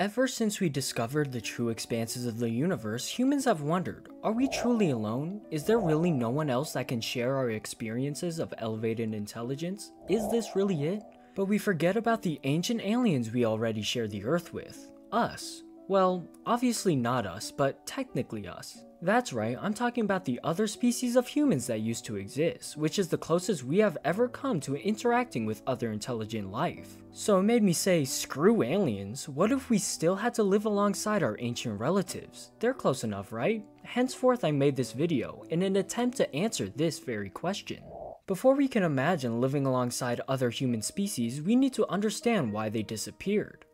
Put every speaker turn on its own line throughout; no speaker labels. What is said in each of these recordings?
Ever since we discovered the true expanses of the universe, humans have wondered, are we truly alone? Is there really no one else that can share our experiences of elevated intelligence? Is this really it? But we forget about the ancient aliens we already share the earth with. Us. Well, obviously not us, but technically us. That's right, I'm talking about the other species of humans that used to exist, which is the closest we have ever come to interacting with other intelligent life. So it made me say, screw aliens, what if we still had to live alongside our ancient relatives? They're close enough, right? Henceforth I made this video in an attempt to answer this very question. Before we can imagine living alongside other human species, we need to understand why they disappeared.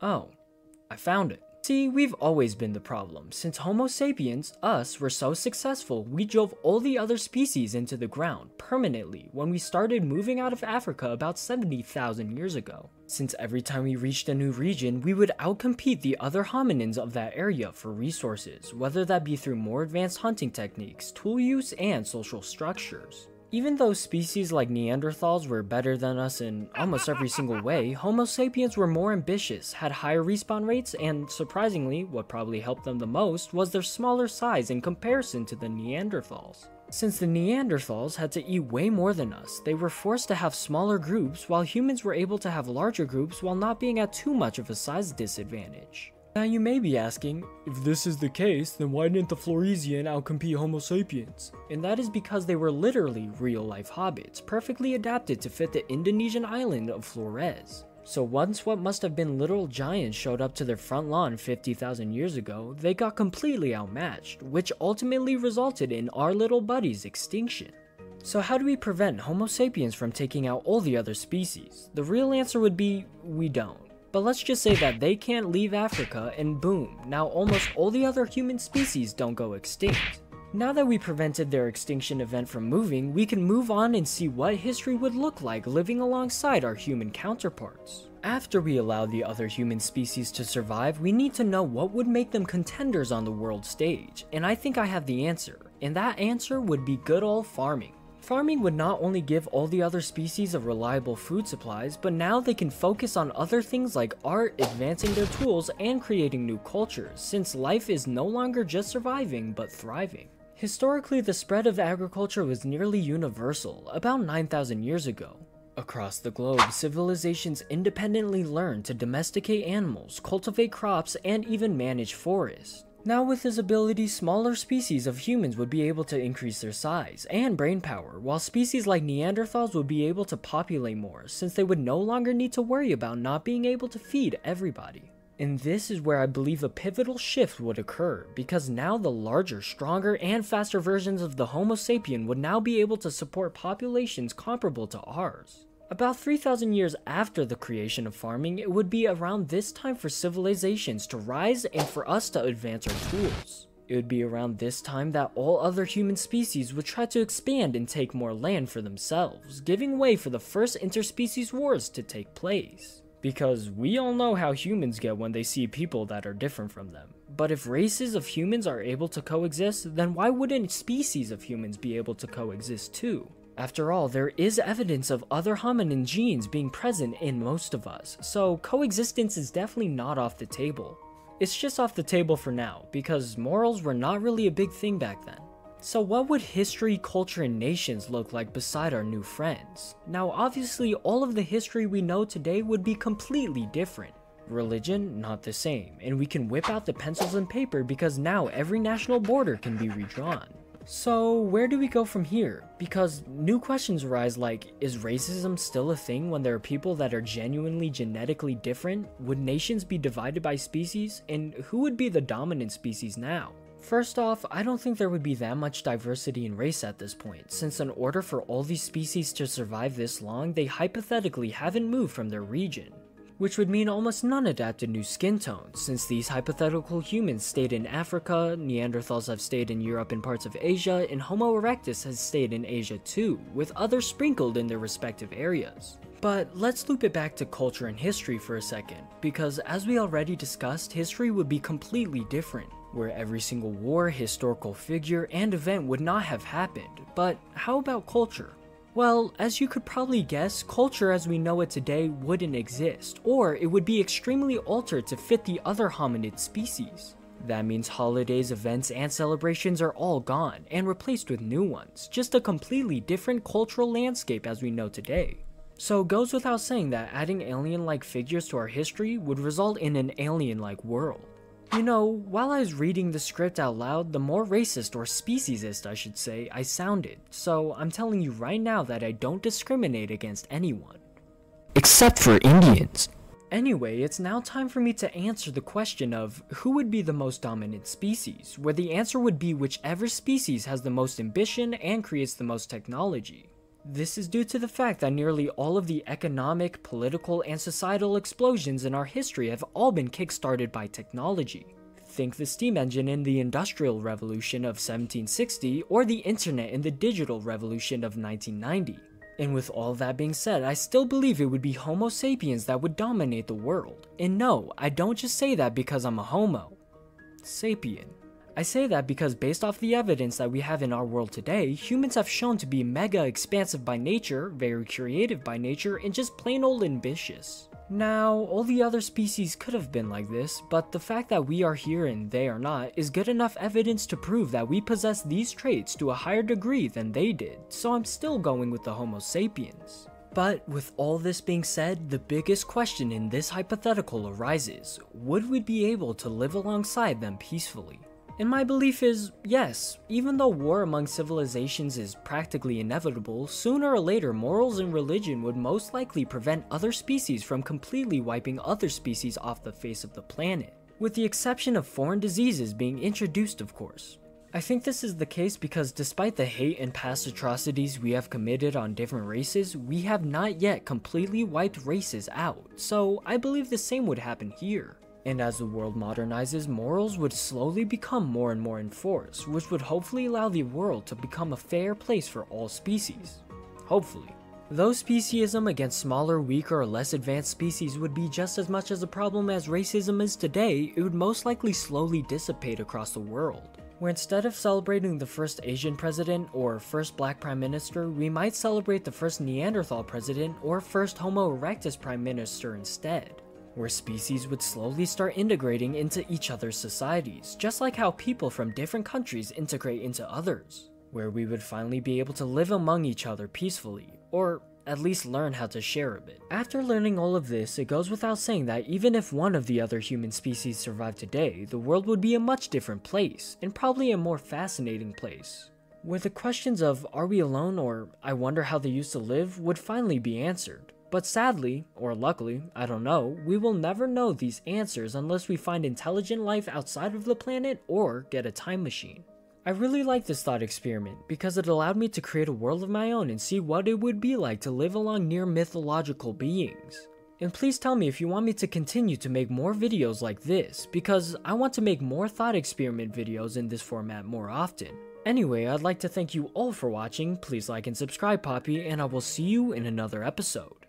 Oh, I found it. See, we've always been the problem. Since Homo sapiens, us, were so successful, we drove all the other species into the ground permanently when we started moving out of Africa about 70,000 years ago. Since every time we reached a new region, we would outcompete the other hominins of that area for resources, whether that be through more advanced hunting techniques, tool use, and social structures. Even though species like Neanderthals were better than us in almost every single way, Homo sapiens were more ambitious, had higher respawn rates, and surprisingly, what probably helped them the most was their smaller size in comparison to the Neanderthals. Since the Neanderthals had to eat way more than us, they were forced to have smaller groups while humans were able to have larger groups while not being at too much of a size disadvantage. Now you may be asking, if this is the case, then why didn't the Floresian outcompete Homo sapiens? And that is because they were literally real-life hobbits, perfectly adapted to fit the Indonesian island of Flores. So once what must have been literal giants showed up to their front lawn 50,000 years ago, they got completely outmatched, which ultimately resulted in our little buddy's extinction. So how do we prevent Homo sapiens from taking out all the other species? The real answer would be, we don't. But let's just say that they can't leave Africa and boom, now almost all the other human species don't go extinct. Now that we prevented their extinction event from moving, we can move on and see what history would look like living alongside our human counterparts. After we allow the other human species to survive, we need to know what would make them contenders on the world stage, and I think I have the answer, and that answer would be good old farming. Farming would not only give all the other species of reliable food supplies, but now they can focus on other things like art, advancing their tools, and creating new cultures, since life is no longer just surviving, but thriving. Historically, the spread of agriculture was nearly universal, about 9,000 years ago. Across the globe, civilizations independently learned to domesticate animals, cultivate crops, and even manage forests. Now with his ability, smaller species of humans would be able to increase their size and brain power, while species like Neanderthals would be able to populate more, since they would no longer need to worry about not being able to feed everybody. And this is where I believe a pivotal shift would occur, because now the larger, stronger, and faster versions of the Homo sapien would now be able to support populations comparable to ours. About 3,000 years after the creation of farming, it would be around this time for civilizations to rise and for us to advance our tools. It would be around this time that all other human species would try to expand and take more land for themselves, giving way for the first interspecies wars to take place. Because we all know how humans get when they see people that are different from them. But if races of humans are able to coexist, then why wouldn't species of humans be able to coexist too? After all, there is evidence of other hominin genes being present in most of us, so coexistence is definitely not off the table. It's just off the table for now, because morals were not really a big thing back then. So what would history, culture, and nations look like beside our new friends? Now obviously all of the history we know today would be completely different. Religion, not the same, and we can whip out the pencils and paper because now every national border can be redrawn. So where do we go from here? Because new questions arise like, is racism still a thing when there are people that are genuinely genetically different? Would nations be divided by species? And who would be the dominant species now? First off, I don't think there would be that much diversity in race at this point, since in order for all these species to survive this long, they hypothetically haven't moved from their region which would mean almost none adapted new skin tones, since these hypothetical humans stayed in Africa, Neanderthals have stayed in Europe and parts of Asia, and Homo erectus has stayed in Asia too, with others sprinkled in their respective areas. But let's loop it back to culture and history for a second, because as we already discussed, history would be completely different, where every single war, historical figure, and event would not have happened. But how about culture? Well, as you could probably guess, culture as we know it today wouldn't exist, or it would be extremely altered to fit the other hominid species. That means holidays, events, and celebrations are all gone and replaced with new ones, just a completely different cultural landscape as we know today. So it goes without saying that adding alien-like figures to our history would result in an alien-like world. You know, while I was reading the script out loud, the more racist or speciesist I should say I sounded, so I'm telling you right now that I don't discriminate against anyone. Except for Indians. Anyway, it's now time for me to answer the question of who would be the most dominant species, where the answer would be whichever species has the most ambition and creates the most technology. This is due to the fact that nearly all of the economic, political, and societal explosions in our history have all been kickstarted by technology. Think the steam engine in the Industrial Revolution of 1760 or the internet in the Digital Revolution of 1990. And with all that being said, I still believe it would be Homo sapiens that would dominate the world. And no, I don't just say that because I'm a homo. Sapien. I say that because based off the evidence that we have in our world today, humans have shown to be mega expansive by nature, very creative by nature, and just plain old ambitious. Now, all the other species could have been like this, but the fact that we are here and they are not is good enough evidence to prove that we possess these traits to a higher degree than they did, so I'm still going with the Homo sapiens. But with all this being said, the biggest question in this hypothetical arises, would we be able to live alongside them peacefully? And my belief is, yes, even though war among civilizations is practically inevitable, sooner or later morals and religion would most likely prevent other species from completely wiping other species off the face of the planet. With the exception of foreign diseases being introduced of course. I think this is the case because despite the hate and past atrocities we have committed on different races, we have not yet completely wiped races out, so I believe the same would happen here. And as the world modernizes, morals would slowly become more and more enforced, which would hopefully allow the world to become a fair place for all species. Hopefully. Though speciesism against smaller, weaker, or less advanced species would be just as much as a problem as racism is today, it would most likely slowly dissipate across the world. Where instead of celebrating the first Asian president or first black prime minister, we might celebrate the first Neanderthal president or first Homo erectus prime minister instead where species would slowly start integrating into each other's societies, just like how people from different countries integrate into others, where we would finally be able to live among each other peacefully, or at least learn how to share a bit. After learning all of this, it goes without saying that even if one of the other human species survived today, the world would be a much different place, and probably a more fascinating place. Where the questions of are we alone or I wonder how they used to live would finally be answered. But sadly, or luckily, I don't know, we will never know these answers unless we find intelligent life outside of the planet or get a time machine. I really like this thought experiment because it allowed me to create a world of my own and see what it would be like to live along near mythological beings. And please tell me if you want me to continue to make more videos like this, because I want to make more thought experiment videos in this format more often. Anyway, I'd like to thank you all for watching, please like and subscribe Poppy, and I will see you in another episode.